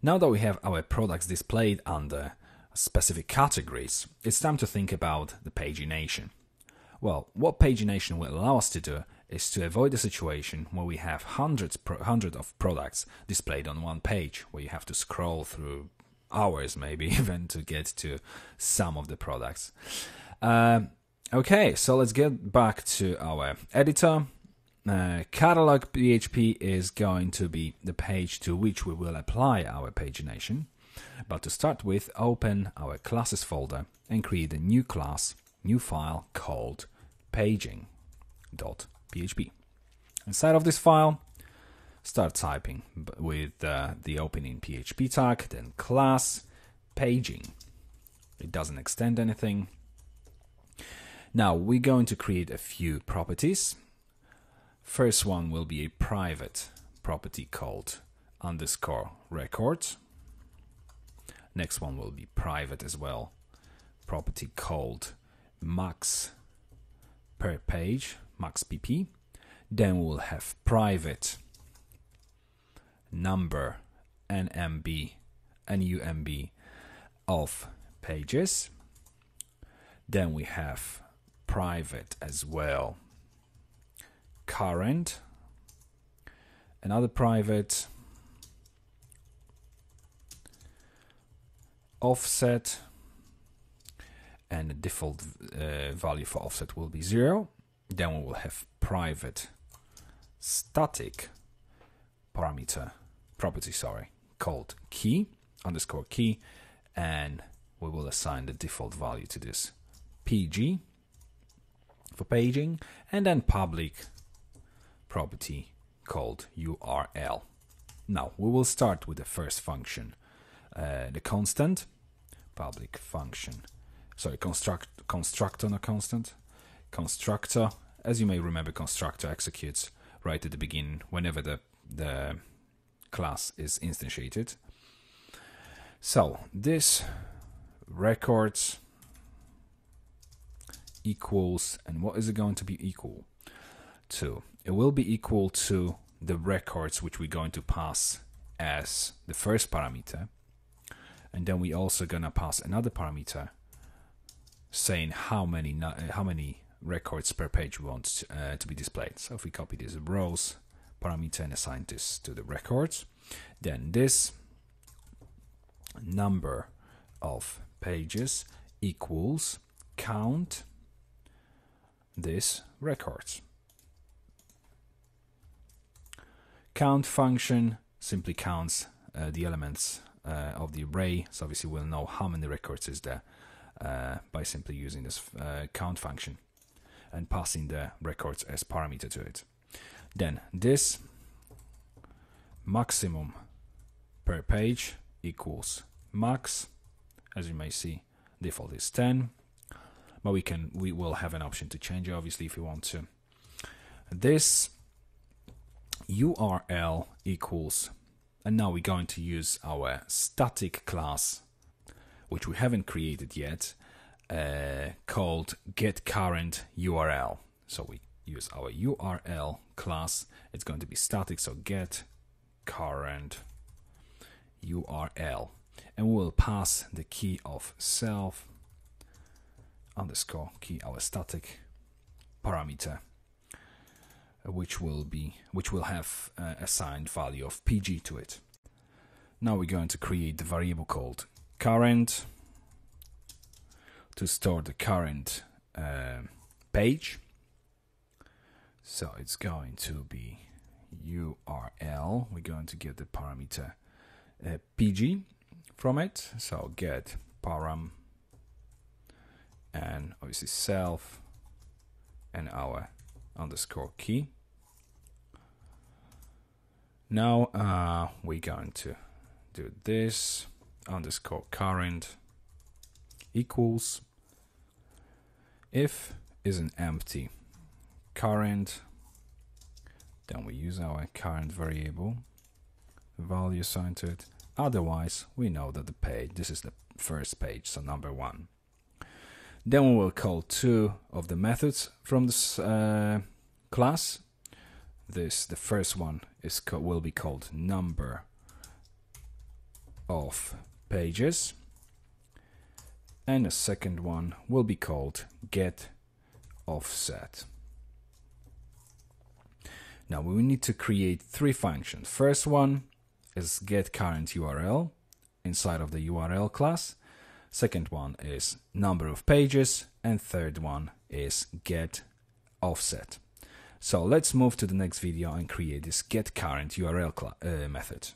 Now that we have our products displayed under specific categories, it's time to think about the pagination. Well, what pagination will allow us to do is to avoid the situation where we have hundreds, pro- of products displayed on one page, where you have to scroll through hours, maybe even to get to some of the products. Uh, okay, so let's get back to our editor. Uh, catalog PHP is going to be the page to which we will apply our pagination. But to start with, open our classes folder and create a new class, new file called paging.php. Inside of this file, start typing with uh, the opening PHP tag, then class paging. It doesn't extend anything. Now we're going to create a few properties First one will be a private property called underscore records. Next one will be private as well, property called max per page, max pp. Then we'll have private number NMB and UMB of pages. Then we have private as well current, another private, offset, and the default uh, value for offset will be zero. Then we will have private static parameter property, sorry, called key underscore key, and we will assign the default value to this pg for paging, and then public property called URL. Now we will start with the first function, uh, the constant, public function, sorry, construct constructor not constant, constructor. As you may remember, constructor executes right at the beginning whenever the the class is instantiated. So this records equals, and what is it going to be equal to? It will be equal to the records which we're going to pass as the first parameter. And then we also gonna pass another parameter saying how many how many records per page we want uh, to be displayed. So if we copy this rows parameter and assign this to the records then this number of pages equals count this records count function simply counts uh, the elements uh, of the array. So obviously we'll know how many records is there uh, by simply using this uh, count function and passing the records as parameter to it. Then this maximum per page equals max. As you may see, default is 10, but we can we will have an option to change it obviously if we want to. This URL equals, and now we're going to use our static class, which we haven't created yet, uh, called getCurrentURL. URL. So we use our URL class. It's going to be static, so get current URL. And we will pass the key of self underscore key, our static parameter which will be which will have uh, assigned value of pg to it. Now we're going to create the variable called current to store the current uh, page. So it's going to be URL. We're going to get the parameter uh, pg from it. So get param and obviously self and our underscore key. Now uh, we're going to do this underscore current equals if is an empty current then we use our current variable value assigned to it. Otherwise we know that the page this is the first page so number one. Then we will call two of the methods from this uh, class. This the first one is will be called number of pages and a second one will be called get offset. Now we need to create three functions. First one is get current URL inside of the URL class. Second one is number of pages and third one is get offset. So let's move to the next video and create this get current URL uh, method.